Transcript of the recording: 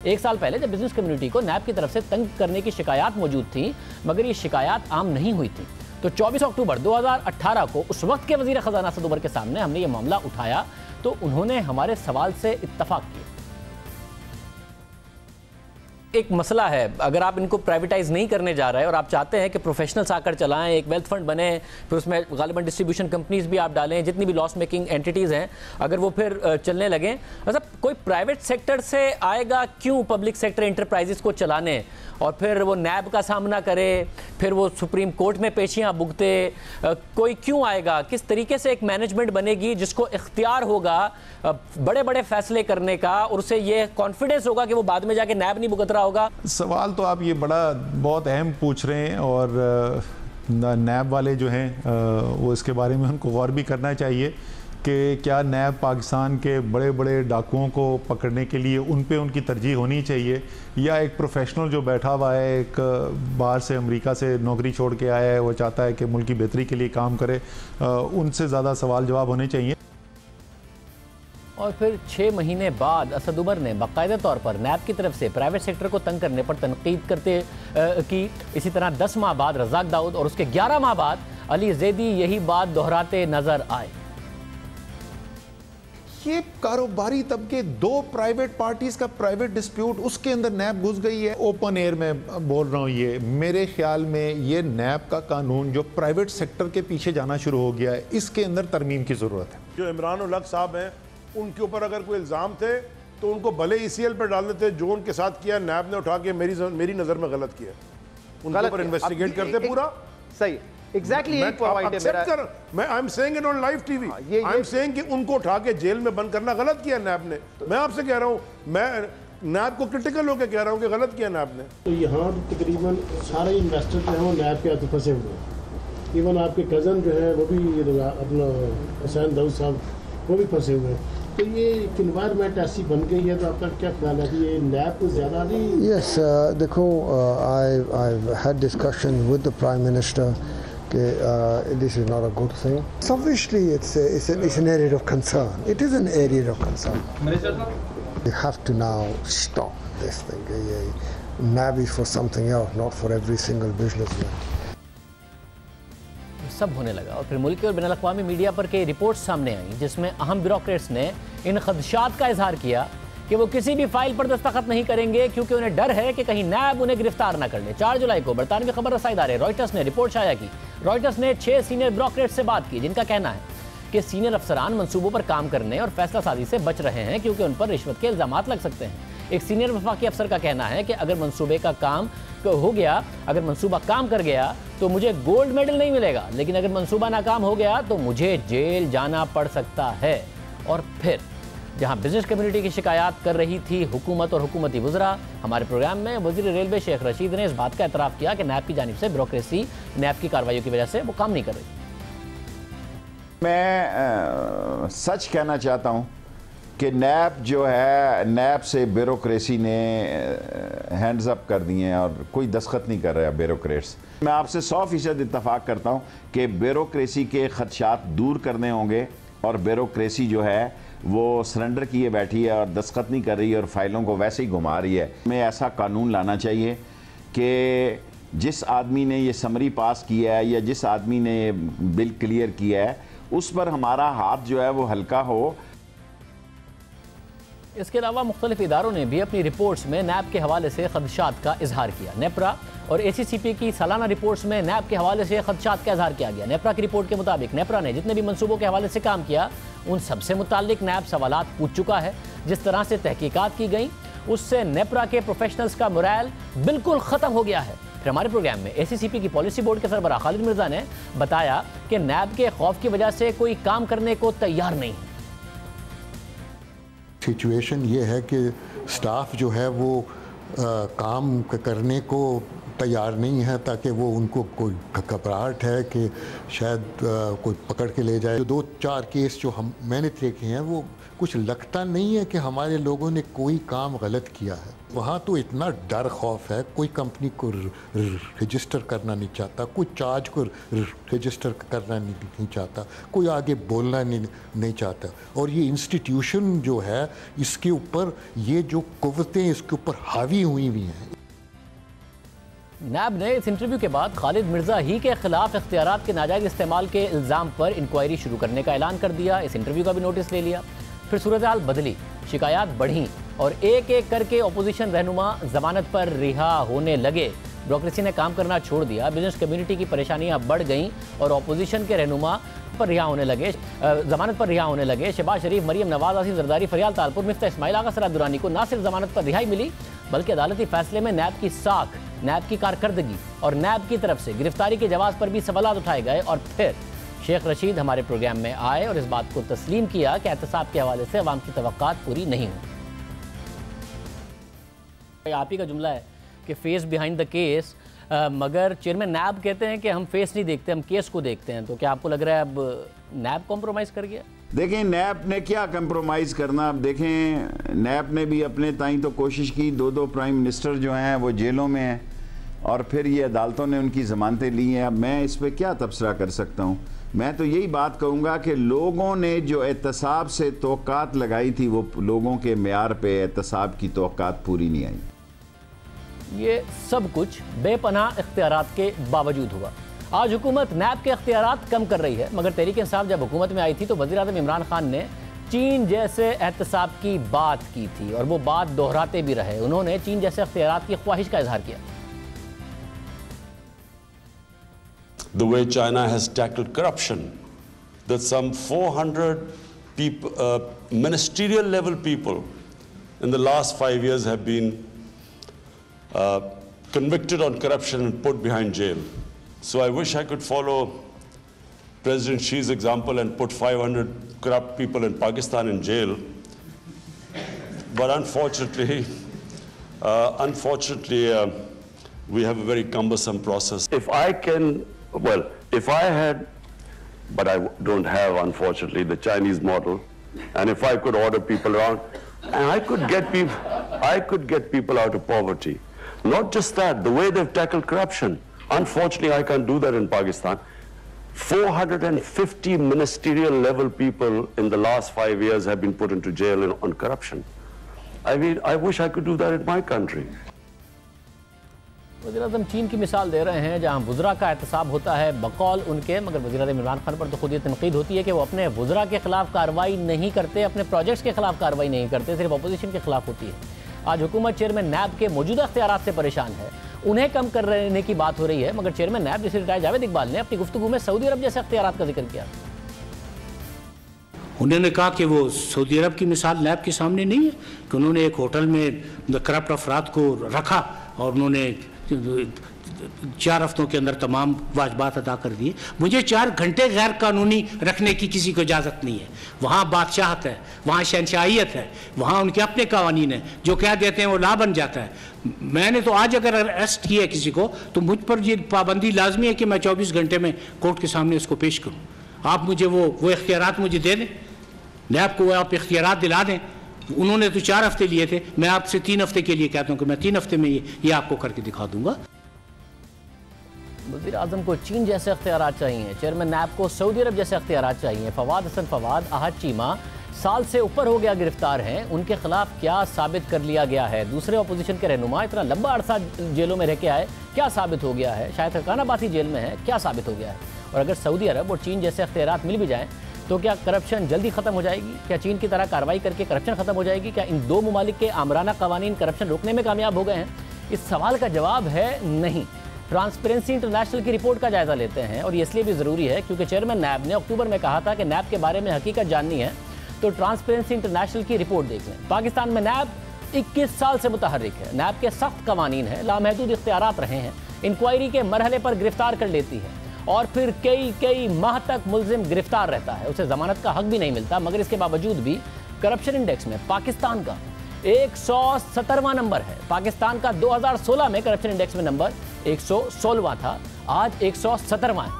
एक साल पहले जब बिज़नेस कम्युनिटी को नैब की तरफ़ से तंग करने की शिकायत मौजूद थी, मगर ये शिकायत आम नहीं हुई थी। तो 24 अक्टूबर 2018 को उस वक्त के वज़ीर खजाना सदुबर के सामने हमने ये मामला उठाया तो उन्होंने हमारे सवाल से इतफाक किया। एक मसला है। अगर आप इनको प्राइवेटाइज नहीं करने जा रहे हैं और आप चाहते हैं कि प्रोफेशनल्स आकर चलाएँ, एक वेल्थ फंड बने, फिर उसमें गालिबन डिस्ट्रीब्यूशन कंपनीज़ भी आप डालें, जितनी भी लॉस मेकिंग एंटिटीज़ हैं, अगर वो फिर चलने लगें मतलब कोई प्राइवेट सेक्टर से आएगा क्यों पब्लिक सेक्टर इंटरप्राइजेस को चलाने? और फिर वो नैब का सामना करे, फिर वो सुप्रीम कोर्ट में पेशियाँ भुगते कोई क्यों आएगा? किस तरीके से एक मैनेजमेंट बनेगी जिसको इख्तियार होगा बड़े बड़े फैसले करने का, और उसे ये कॉन्फिडेंस होगा कि वो बाद में जाके नैब नहीं भुगत रहा? होगा। सवाल तो आप ये बड़ा, बहुत अहम पूछ रहे हैं और नैब वाले जो हैं वो इसके बारे में उनको गौर भी करना चाहिए कि क्या नैब पाकिस्तान के बड़े बड़े डाकुओं को पकड़ने के लिए उन पे उनकी तरजीह होनी चाहिए? या एक प्रोफेशनल जो बैठा हुआ है, एक बाहर से अमेरिका से नौकरी छोड़ के आया है, वो चाहता है कि मुल्क की बेहतरी के लिए काम करे उनसे ज़्यादा सवाल जवाब होने चाहिए। और फिर छः महीने बाद असद उमर ने बाकायदा तौर पर नैब की तरफ़ से प्राइवेट सेक्टर को तंग करने पर तनकीद करते की। इसी तरह दस माह बाद रजाक दाऊद और उसके ग्यारह माह बाद अली जैदी यही बात दोहराते नज़र आए। ये कारोबारी तबके दो प्राइवेट पार्टीज़ का प्राइवेट डिस्प्यूट उसके अंदर नैब घुस गई है। ओपन एयर में बोल रहा हूँ ये मेरे ख्याल में ये नैब का कानून जो प्राइवेट सेक्टर के पीछे जाना शुरू हो गया है इसके अंदर तरमीम की ज़रूरत है। जो इमरान उलग साहब हैं उनके ऊपर अगर कोई इल्ज़ाम थे तो उनको भले ई सी एल पर डाल देते जो उनके साथ किया नैब ने उठा के मेरी मेरी नज़र में गलत किया। उनके ऊपर इन्वेस्टिगेट करते पूरा। सही। एग्जैक्टली है मैं I am saying it on live TV I am saying कि उनको उठा के जेल में बंद करना गलत किया नैब ने। तो, मैं आपसे कह रहा हूँ मैं नैब को क्रिटिकल होकर कह रहा हूँ कि गलत किया नैब ने। तो यहाँ तकरीबन सारे इन्वेस्टर जो हैं वो नैब के हाथ फंसे हुए हैं। इवन आपके कज़न जो है वो भी अपना हुसैन दाऊद साहब वो भी फंसे हुए हैं। तो ये एक इन्वायरमेंट ऐसी बन गई है तो आपका क्या ख्याल है कि ये नैब को ज़्यादा नहीं यस देखो I I had discussion with the prime minister uh, this is not a good thing. So obviously, it's, a, it's, a, it's an area of concern. It is an area of concern. We have to now stop this thing. Navi for something else, not for every single businessman. सब होने लगा और फिर मुल्की और बिन अवी media पर कई रिपोर्ट्स सामने आई, जिसमें अहम ब्यूरोक्रेट्स ने इन खदशात का इजहार किया कि वो किसी भी फ़ाइल पर दस्तखत नहीं करेंगे क्योंकि उन्हें डर है कि कहीं नैब उन्हें गिरफ़्तार न कर ले। चार जुलाई को बरतानवी खबर रसाई इदारे रॉयटर्स ने रिपोर्ट शाया की। रॉयटर्स ने छह सीनियर ब्यूरोक्रेट से बात की, जिनका कहना है कि सीनियर अफसरान मंसूबों पर काम करने और फैसला साजी से बच रहे हैं क्योंकि उन पर रिश्वत के इल्ज़ाम लग सकते हैं। एक सीनियर वफाकी अफसर का कहना है कि अगर मंसूबे का काम हो गया अगर मंसूबा काम कर गया तो मुझे गोल्ड मेडल नहीं मिलेगा। लेकिन अगर मंसूबा नाकाम हो गया तो मुझे जेल जाना पड़ सकता है। और फिर जहाँ बिज़नेस कम्युनिटी की शिकायत कर रही थी हुकूमत और हुकूमती वजरा हमारे प्रोग्राम में वजी रेलवे शेख रशीद ने इस बात का एतराफ़ किया कि नैब की जानब से ब्यूरोक्रेसी नैब की कार्रवाई की वजह से वो काम नहीं कर रही। मैं आ, सच कहना चाहता हूँ कि नैब जो है नैब से ब्यूरोक्रेसी ने हैंड्स अप कर दिए हैं और कोई दस्खत नहीं कर रहा ब्यूरोक्रेट्स। मैं आपसे सौ फ़ीसद इतफाक़ करता हूँ कि ब्यूरोक्रेसी के खदशात दूर करने होंगे और ब्यूरोक्रेसी जो है, वो सरेंडर किए बैठी है और दस्खत नहीं कर रही है और फाइलों को वैसे ही घुमा रही है। हमें ऐसा कानून लाना चाहिए कि जिस आदमी ने ये समरी पास किया है या जिस आदमी ने बिल क्लियर किया है, उस पर हमारा हाथ जो है, वो हल्का हो इसके अलावा मुख्तलिफ़ इदारों ने भी अपनी रिपोर्ट्स में नैब के हवाले से खदशात का इजहार किया। नेपरा और ए सी सी पी की सालाना रिपोर्ट्स में नैब के हवाले से खदशात का इजहार किया गया। नेपरा की रिपोर्ट के मुताबिक नेपरा ने जितने भी मनसूबों के हवाले से काम किया, उन सबसे मुतालिक नैब सवाल पूछ चुका है, जिस तरह से तहकीकात की गई, उससे नेपरा के प्रोफेशनल्स का मुराल बिल्कुल ख़त्म हो गया है। फिर हमारे प्रोग्राम में ए की पॉलिसी बोर्ड के सरबरा खालिद मिर्ज़ा ने बताया कि नैब के खौफ की वजह से कोई काम करने को तैयार नहीं। है सिचुएशन ये है कि स्टाफ जो है वो आ, काम करने को तैयार नहीं है ताकि वो उनको कोई घबराहट है कि शायद कोई पकड़ के ले जाए। जो दो चार केस जो हम मैंने देखे हैं वो कुछ लगता नहीं है कि हमारे लोगों ने कोई काम गलत किया है। वहाँ तो इतना डर खौफ है कोई कंपनी को रजिस्टर करना नहीं चाहता कोई चार्ज को रजिस्टर करना नहीं, नहीं चाहता कोई आगे बोलना नहीं नहीं चाहता। और ये इंस्टीट्यूशन जो है इसके ऊपर ये जो कुवतें इसके ऊपर हावी हुई हुई हैं। नैब ने इस इंटरव्यू के बाद खालिद मिर्ज़ा ही के खिलाफ इख्तियार के नाजायज इस्तेमाल के इल्ज़ाम पर इंक्वायरी शुरू करने का ऐलान कर दिया। इस इंटरव्यू का भी नोटिस ले लिया। फिर सूरत हाल बदली। शिकायत बढ़ी और एक एक करके अपोजिशन रहनुमा जमानत पर रिहा होने लगे। ब्यूरोक्रेसी ने काम करना छोड़ दिया। बिज़नेस कम्युनिटी की परेशानियाँ बढ़ गईं और अपोजिशन के रहनुमा पर रिहा होने लगे। जमानत पर रिहा होने लगे। शहबाज शरीफ मरीम नवाज़ आसिफ जरदारी फरियाल, तालपुर, मिफ्ता इसमाइल, आगा सरा दुरानी को न सिर्फ़ जमानत पर रिहाई मिली बल्कि अदालती फैसले में नैब की साख, नैब की कारकर्दगी और नैब की तरफ़ से गिरफ्तारी के जवाब पर भी सवाल उठाए गए और फिर शेख रशीद हमारे प्रोग्राम में आए और इस बात को तस्लीम किया कि एहतसाब के हवाले से अवाम की तो पूरी नहीं हुई। आप ही का जुमला है कि फेस बिहाइंड द केस मगर चेयरमैन नैब कहते हैं कि हम फेस नहीं देखते, हम केस को देखते हैं। तो क्या आपको लग रहा है अब नैब कॉम्प्रोमाइज़ कर गया? देखें नैप ने क्या कंप्रोमाइज़ करना? अब देखें नैप ने भी अपने ताई तो कोशिश की। दो दो प्राइम मिनिस्टर जो हैं, वो जेलों में हैं और फिर ये अदालतों ने उनकी ज़मानतें ली हैं। अब मैं इस पर क्या तबसरा कर सकता हूँ? मैं तो यही बात कहूँगा कि लोगों ने जो एहतसाब से तोक़ात लगाई थी, वो लोगों के मैार पे एहतसाब की तोक़ात पूरी नहीं आई। ये सब कुछ बेपनाह इख्तियार के बावजूद हुआ। आज हुकूमत नैब के अख्तियार कम कर रही है मगर तहरीक इंसाफ जब हुकूमत में आई थी तो वजी अजम इमरान खान ने चीन जैसे एहतसाब की बात की थी और वो बात दोहराते भी रहे उन्होंने चीन जैसे अख्तियार की ख्वाहिश का इजहार किया the way China has tackled corruption. That some 400 people, uh, ministerial level people in the last five years have been uh, convicted on corruption and put behind jail. So I wish I could follow President Xi's example and put 500 corrupt people in Pakistan in jail. But unfortunately, uh, unfortunately, uh, we have a very cumbersome process. If I can well, if I had, but I don't have, unfortunately, the Chinese model, and if I could order people around, and I could get people, I could get people out of poverty. Not just that, the way they've tackled corruption. Unfortunately, I can't do that in Pakistan. 450 ministerial level people in the last five years have been put into jail in, on corruption. I mean, I wish I could do that in my country. वजी अजम चीन की मिसाल दे रहे हैं जहाँ वज्रा का एहतसाब होता है बकौल उनके मगर वजी अजम इमरान खान पर तो खुद ये तनकीद होती है कि वो अपने वज्रा के खिलाफ कार्रवाई नहीं करते अपने प्रोजेक्ट्स के खिलाफ कार्रवाई नहीं करते सिर्फ़ अपोजिशन के खिलाफ होती है आज हुकूमत चेयरमैन नैब के मौजूदा अख्तियार से परेशान है उन्हें कम करने की बात हो रही है, मगर चेयरमैन नैब जैसे रिटायर जावेद इकबाल ने अपनी गुफ्तु में सऊदी अरब जैसे अख्तियार का ज़िक्र किया। उन्होंने कहा कि वो सऊदी अरब की मिसाल नैब के सामने नहीं है, कि उन्होंने एक होटल में करप्ट अफराद को रखा और उन्होंने चार हफ्तों के अंदर तमाम वाजबात अदा कर दिए। मुझे चार घंटे गैर कानूनी रखने की किसी को इजाज़त नहीं है। वहाँ बादशाहत है, वहाँ शहनशाहियत है, वहाँ उनके अपने कवानीन हैं, जो कह देते हैं वो ला बन जाता है। मैंने तो आज अगर अरेस्ट किया किसी को तो मुझ पर ये पाबंदी लाजमी है कि मैं चौबीस घंटे में कोर्ट के सामने उसको पेश करूँ। आप मुझे वो वो इख्तियार मुझे दे दें। नैब को आप इख्तियार दिला दें। उन्होंने तो चार हफ़्ते लिए थे। मैं आपसे तीन हफ़्ते के लिए कहता हूँ कि मैं तीन हफ़्ते में ये, ये आपको करके दिखा दूँगा। वजी अजम को चीन जैसे अख्तियार चाहिए। चेयरमैन नैब को सऊदी अरब जैसे अख्तियार चाहिए। फवाद हसन फवाद अहद चीमा साल से ऊपर हो गया गिरफ़्तार हैं। उनके खिलाफ क्या साबित कर लिया गया है? दूसरे अपोजिशन के रहनुमा इतना लंबा अरसा जेलों में रह के आए क्या साबित हो गया है? शायद हकानाबासी जेल में है क्या साबित हो गया है? और अगर सऊदी अरब और चीन जैसे अख्तियार मिल भी जाएँ तो क्या करप्शन जल्दी खत्म हो जाएगी? क्या चीन की तरह कार्रवाई करके करप्शन खत्म हो जाएगी? क्या इन दो ममालिक के आमराना कवानीन करप्शन रोकने में कामयाब हो गए हैं? इस सवाल का जवाब है नहीं। ट्रांसपेरेंसी इंटरनेशनल की रिपोर्ट का जायजा लेते हैं और इसलिए भी ज़रूरी है क्योंकि चेयरमैन नैब ने अक्टूबर में कहा था कि नैब के बारे में हकीकत जाननी है तो ट्रांसपेरेंसी इंटरनेशनल की रिपोर्ट देख लें। पाकिस्तान में नैब 21 साल से मुतहरिक है। नैब के सख्त कवानीन हैं, लामहदूद इख्तियार रहे हैं। इंक्वायरी के मरहले पर गिरफ़्तार कर लेती है। और फिर कई कई माह तक मुलजिम गिरफ़्तार रहता है। उसे जमानत का हक भी नहीं मिलता, मगर इसके बावजूद भी करप्शन इंडेक्स में पाकिस्तान का एक नंबर है। पाकिस्तान का 2016 में करप्शन इंडेक्स में नंबर एक सौ था, आज एक सौ है।